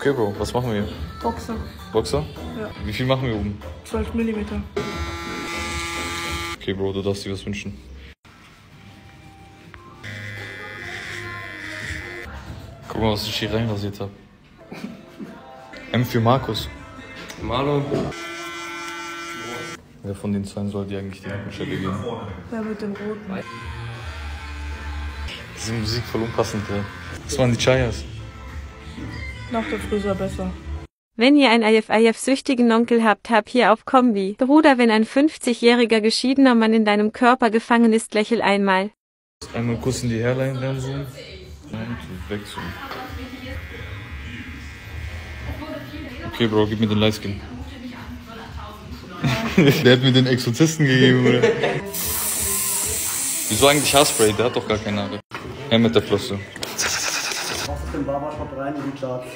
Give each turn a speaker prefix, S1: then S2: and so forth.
S1: Okay, Bro, was machen wir?
S2: Boxer.
S1: Boxer?
S2: Ja.
S1: Wie viel machen wir oben?
S2: 12 mm.
S1: Okay, Bro, du darfst dir was wünschen. Guck mal, was ich hier reinrasiert habe. M für Markus.
S3: Marlon.
S1: Wer von den zwei soll dir eigentlich die Nackenstelle geben?
S2: Wer mit dem Roten?
S1: Diese Musik voll unpassend, ey. Das waren die Chayas.
S2: Nach der Friseur besser.
S4: Wenn ihr einen IF-IF-süchtigen Onkel habt, hab hier auf Kombi. Bruder, wenn ein 50-jähriger geschiedener Mann in deinem Körper gefangen ist, lächel einmal.
S1: Einmal kurz in die Hairline reinzoomen. Und wegzoomen. Okay, Bro, gib mir den Lightskin. Der hat mir den Exorzisten gegeben, oder? Wieso eigentlich Haarspray? Der hat doch gar keine Haare. Her mit der Flosse
S5: trotzdem Barbershop rein in die Charts.